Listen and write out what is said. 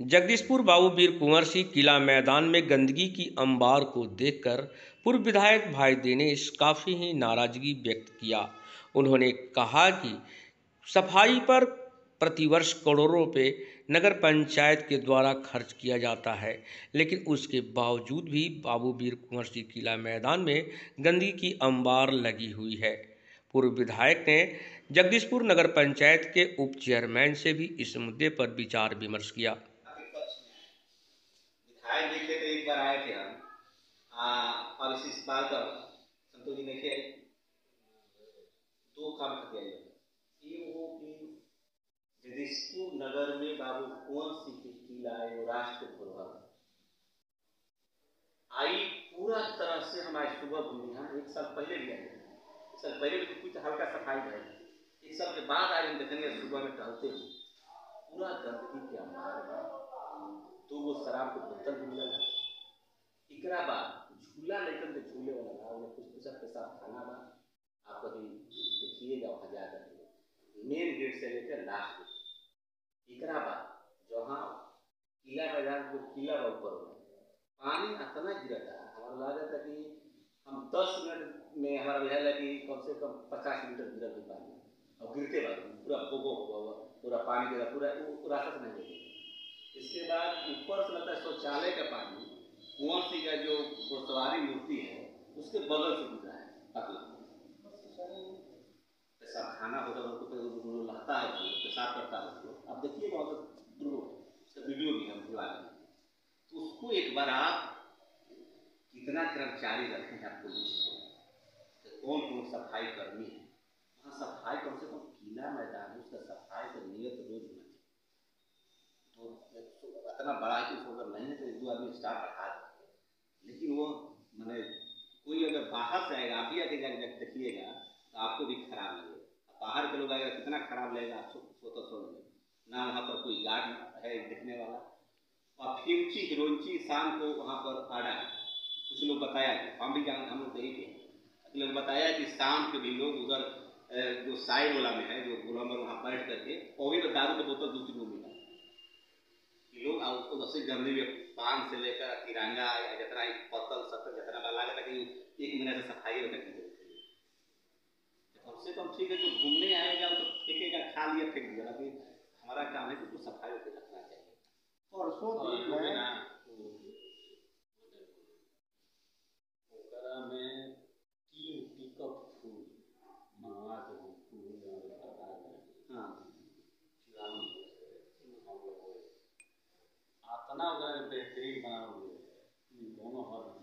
जगदीशपुर बाबू वीर कुंवर सिंह किला मैदान में गंदगी की अंबार को देखकर पूर्व विधायक भाई दिनेश काफ़ी ही नाराज़गी व्यक्त किया। उन्होंने कहा कि सफ़ाई पर प्रतिवर्ष करोड़ों रुपये नगर पंचायत के द्वारा खर्च किया जाता है, लेकिन उसके बावजूद भी बाबू वीर कुंवर सिंह किला मैदान में गंदगी की अंबार लगी हुई है। पूर्व विधायक ने जगदीशपुर नगर पंचायत के उप चेयरमैन से भी इस मुद्दे पर विचार विमर्श किया। विधायक जी थे तो एक बार आए थे हम। और इस बार का संतोष जी देखे दो काम कर दिया जगदीशपुर नगर में बाबू कुंवर सिंह की किला एगो राष्ट्र धरोहर आई पूरा तरह से हमारे सुबह घूमी हम एक साल पहले भी आए एक साल पहले भी कुछ हल्का सफ़ाई है एक साल के बाद आज हम देखेंगे सुबह में टहलते हुए। पूरा गंदगी के अंबार दो गो शराब के बोतल भी मिलल है एकरा बाद झूला लेकर के झूले वाला बा ओमे कुछ कुछ पेशाब खाना बा। आप कभी देखिएगा वहाँ जा करके मेन गेट से लेकर लास्ट गेट। एकरा बाद जहाँ किला मैदान जो किला बा ऊपर पानी इतना गिरता हमारा लागत है कि हम दस मिनट में हमारा बुझा है कि कम से कम पचास लीटर गिरल पानी। और गिरते बाद पूरा बोगो हुआ पूरा पानी गिरा पूरा रास्ता से नहीं गिरेगा इसके बाद ऊपर से लगता है शौचालय का पानी कुंवर सिंह का जो घुड़सवारी मूर्ति है, उसके बगल से गुजरा है पतला पेशाब खाना होता है, उनको लहता है पेशाब करता है उसको आप देखिए बहुत उसका वीडियो भी हम दिवा तो उसको एक बार आप कितना कर्मचारी रखे हैं पुलिस को कौन कौन सफ़ाई कर्मी है? वहाँ सफ़ाई कम से कम किला मैदान उसका सफ़ाई का नियत रोज होना चाहिए तो बड़ा है कि अगर नहीं है तो एक दो आदमी स्टाफ बढ़ा दें लेकिन वो मैंने कोई अगर बाहर से आएगा, आप भी आके जाके देखिएगा तो आपको भी खराब लगेगा। बाहर के लोग आएगा, कितना खराब लगेगा, आप सोचो सो ना वहाँ पर कोई गार्ड है देखने वाला। और फिरची हिरोची शाम को वहाँ पर आड़ा। है कुछ लोग बताया हम भी जान हम लोग यही थे। लोग बताया कि शाम के भी लोग उधर जो साई वाला में है, जो गोलम्बर वहाँ बैठ करके वही तो दारू का बोतल दूसरी को मिला। लोग उसको से गंदे में पान से लेकर तिरंगा या जितना पतल सत्तर जितना बा लागत कि एक महीने से सफ़ाई रखने की कम से कम ठीक है जो घूमने आएगा तो फेंकेगा खा लिया फेंक दिया। अभी हमारा काम है कि कुछ सफ़ाई होकर रखना चाहिए। परसों दिन பதினாறு பேர் தெரியும் பண்ண முடியாது நீங்கள் ஒன்றும் வரணும்